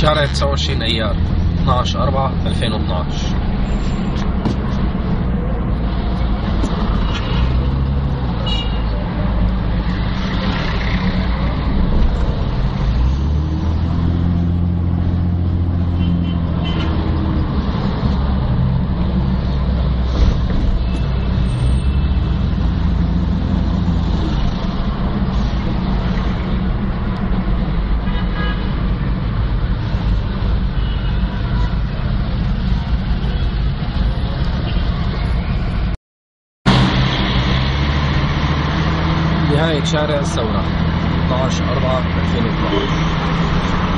شارع 29 أيار 12 4 2012 نهاية شارع الثورة. 12 4 2012